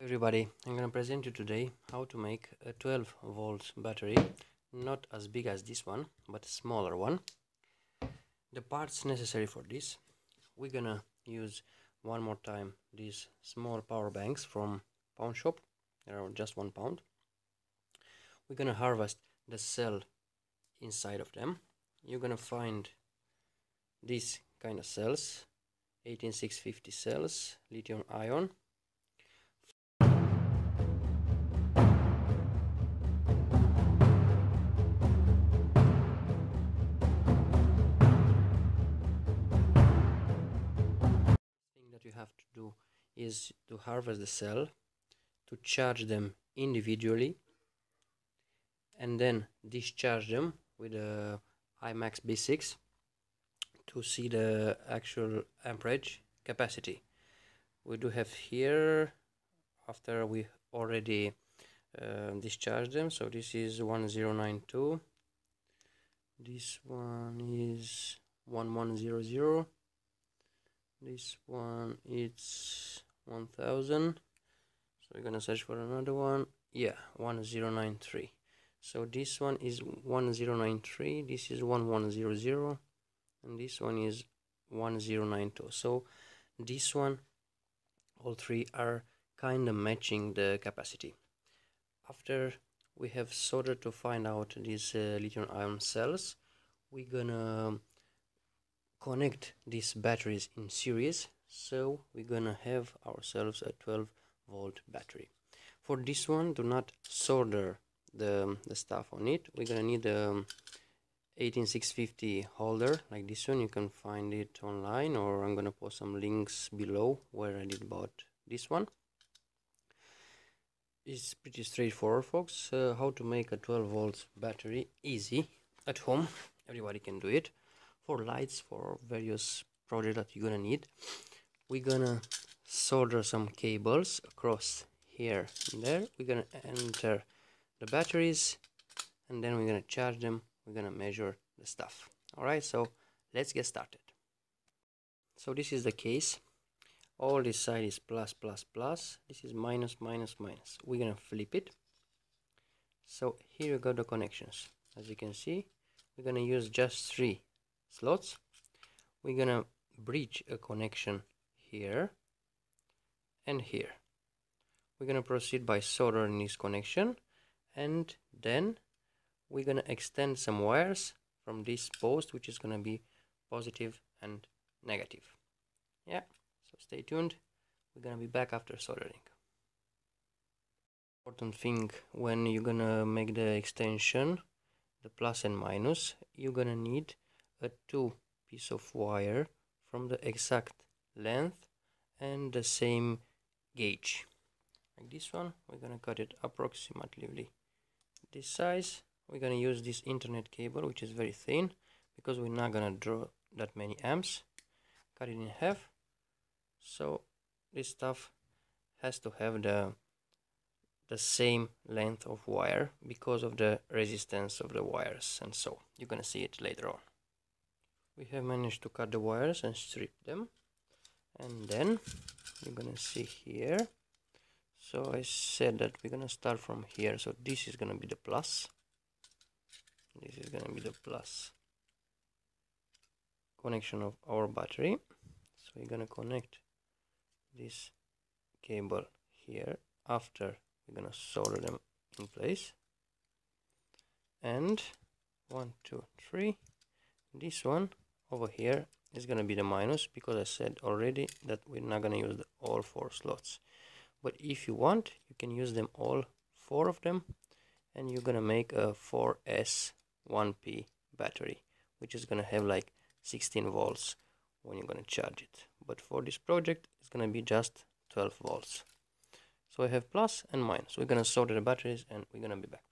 everybody i'm going to present you today how to make a 12 volt battery. Not as big as this one but a smaller one. The parts necessary for this we're gonna use one more time these small power banks from pound shop. They're just one pound. We're gonna harvest the cell inside of them. You're gonna find these kind of cells 18650 cells lithium ion have to do is to harvest the cell, to charge them individually, and then discharge them with a IMAX B6 to see the actual amperage capacity. We do have here, after we already uh, discharged them, so this is 1092, this one is 1100, this one it's 1000 so we're gonna search for another one. Yeah 1093 so this one is 1093 this is 1100 and this one is 1092 so this one all three are kind of matching the capacity. After we have sorted to find out these uh, lithium ion cells we're gonna connect these batteries in series. So we're gonna have ourselves a 12 volt battery. For this one do not solder the, the stuff on it. We're gonna need a 18650 holder like this one. You can find it online or I'm gonna post some links below where I did bought this one. It's pretty straightforward folks. Uh, how to make a 12 volts battery easy at home. Everybody can do it for lights for various projects that you're gonna need. We're gonna solder some cables across here and there. We're gonna enter the batteries and then we're gonna charge them. We're gonna measure the stuff. All right so let's get started. So this is the case. All this side is plus plus plus. This is minus minus minus. We're gonna flip it. So here we got the connections. As you can see we're gonna use just three slots. We're gonna bridge a connection here and here. We're gonna proceed by soldering this connection and then we're gonna extend some wires from this post which is gonna be positive and negative. Yeah so stay tuned. We're gonna be back after soldering. Important thing when you're gonna make the extension the plus and minus you're gonna need a two piece of wire from the exact length and the same gauge. Like this one we're gonna cut it approximately this size. We're gonna use this internet cable which is very thin because we're not gonna draw that many amps. Cut it in half. So this stuff has to have the the same length of wire because of the resistance of the wires and so you're gonna see it later on we have managed to cut the wires and strip them. And then you're gonna see here. So I said that we're gonna start from here. So this is gonna be the plus. This is gonna be the plus connection of our battery. So we're gonna connect this cable here after we're gonna solder them in place. And one two three. This one over here is going to be the minus because I said already that we're not going to use all four slots. But if you want you can use them all four of them and you're going to make a 4S 1P battery which is going to have like 16 volts when you're going to charge it. But for this project it's going to be just 12 volts. So I have plus and minus. We're going to solder the batteries and we're going to be back.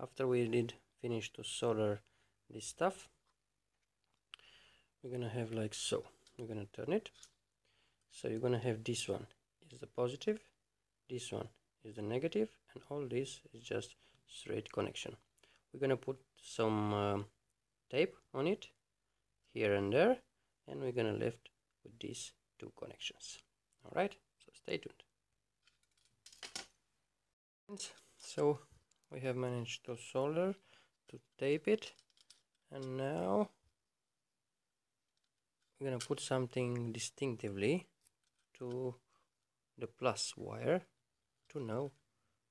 After we did finish to solder this stuff we're gonna have like so. We're gonna turn it. So you're gonna have this one is the positive this one is the negative and all this is just straight connection. We're gonna put some uh, tape on it here and there and we're gonna left with these two connections. All right? So stay tuned. So we have managed to solder to tape it and now we're gonna put something distinctively to the plus wire to know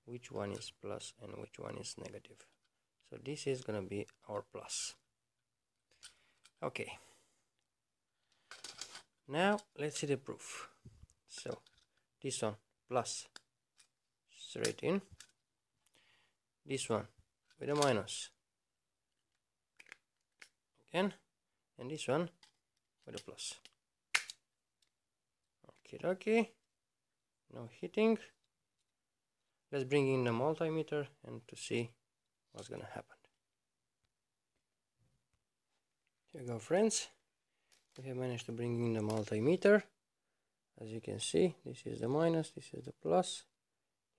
which one is plus and which one is negative. So this is gonna be our plus. Okay. Now let's see the proof. So this one plus straight in. This one with a minus. Again. And this one a plus. Okay okay no hitting. Let's bring in the multimeter and to see what's gonna happen. Here you go friends. We have managed to bring in the multimeter. As you can see this is the minus this is the plus.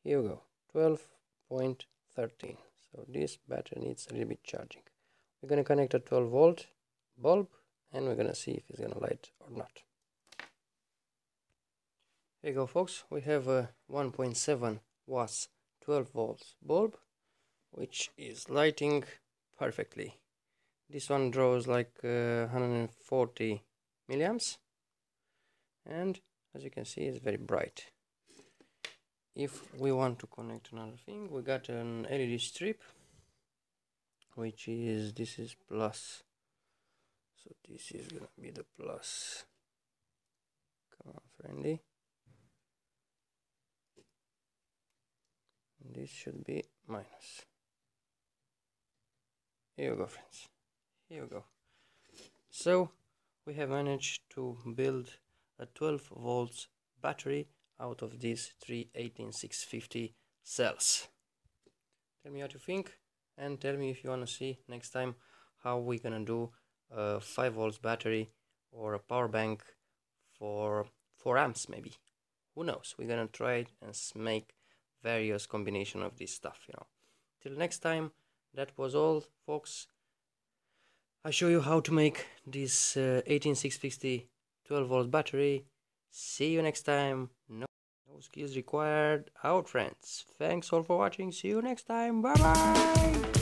Here we go 12.13 so this battery needs a little bit charging. We're going to connect a 12 volt bulb and we're to see if it's to light or not. Here you go folks. We have a 1.7 watts 12 volts bulb which is lighting perfectly. This one draws like uh, 140 milliamps and as you can see it's very bright. If we want to connect another thing we got an LED strip which is this is plus so this is gonna be the plus. Come on friendly. And this should be minus. Here we go friends. Here we go. So we have managed to build a 12 volts battery out of these three 18650 cells. Tell me what you think and tell me if you want to see next time how we're gonna do a 5 volts battery or a power bank for 4 amps maybe. Who knows? We're gonna try it and make various combination of this stuff you know. Till next time that was all folks. I show you how to make this uh, 18650 12 volt battery. See you next time. No, no skills required. Out friends. Thanks all for watching. See you next time. Bye bye